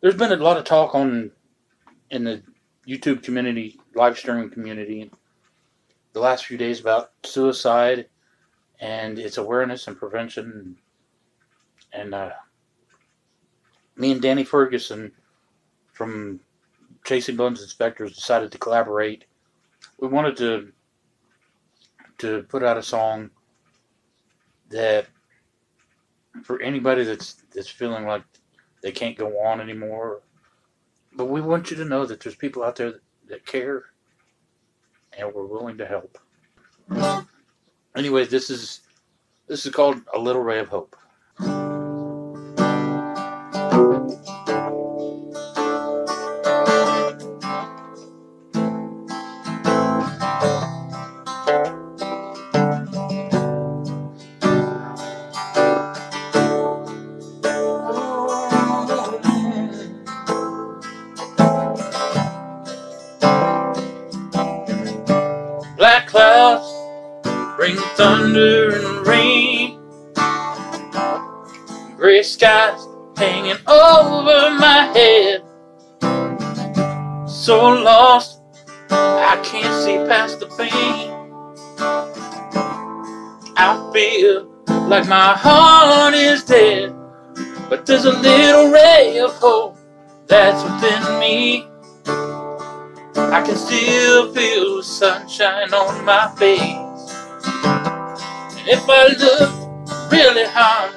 there's been a lot of talk on in the YouTube community, live streaming community, the last few days about suicide and its awareness and prevention. And uh, me and Danny Ferguson from Chasing Bones and Specters decided to collaborate. We wanted to to put out a song that for anybody that's that's feeling like they can't go on anymore. But we want you to know that there's people out there that, care and we're willing to help. Anyway, this is this is called A Little Ray of Hope. Gray skies hanging over my head. So lost, I can't see past the pain. I feel like my heart is dead, but there's a little ray of hope that's within me. I can still feel the sunshine on my face. And if I look really hard,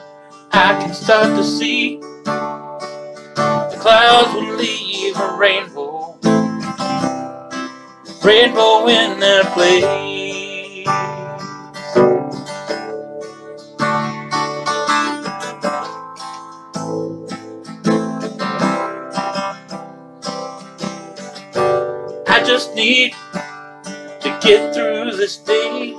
I can start to see the clouds will leave a rainbow, rainbow in their place. I just need to get through this day.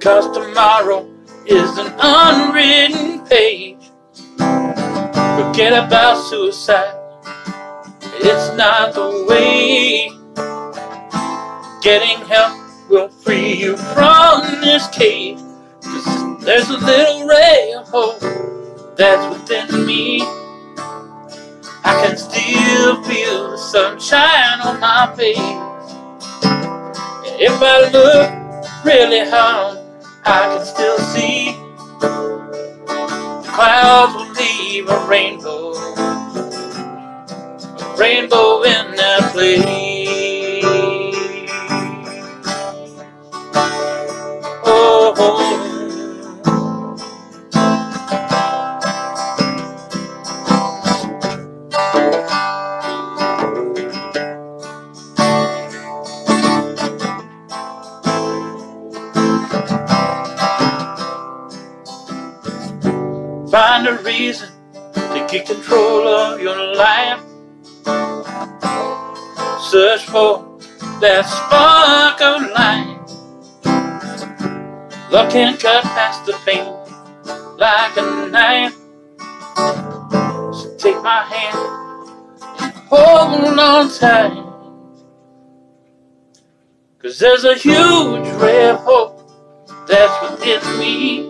Cause tomorrow is an unwritten page. Forget about suicide, it's not the way. Getting help will free you from this cage. there's a little ray of hope that's within me. I can still feel the sunshine on my face. If I look really hard, I can still see the clouds will leave a rainbow, a rainbow reason to get control of your life. Search for that spark of light. Love can cut past the pain like a knife. So take my hand and hold on tight. Cause there's a huge of hope that's within me.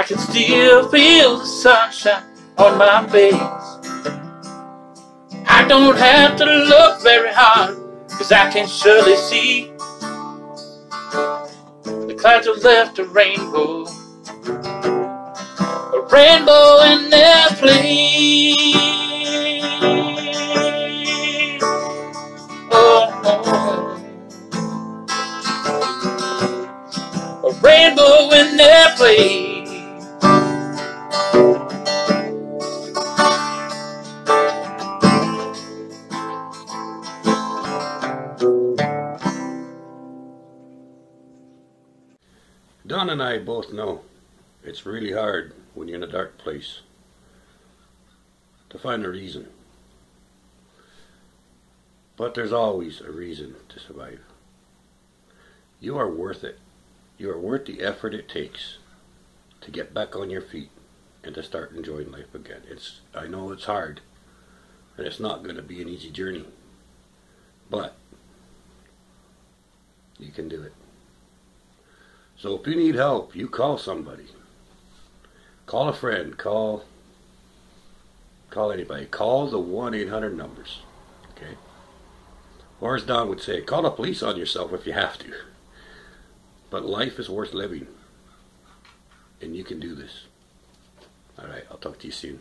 I can still feel the sunshine on my face. I don't have to look very hard, cause I can surely see the clouds have left a rainbow, a rainbow in their place. Oh, oh. a rainbow in their place. And I both know it's really hard when you're in a dark place to find a reason. But there's always a reason to survive. You are worth it. You are worth the effort it takes to get back on your feet and to start enjoying life again. It's I know it's hard and it's not going to be an easy journey. But you can do it. So if you need help, you call somebody. Call a friend, call Call anybody. Call the 1 800 numbers. Okay? Or as Don would say, call the police on yourself if you have to. But life is worth living. And you can do this. All right, I'll talk to you soon.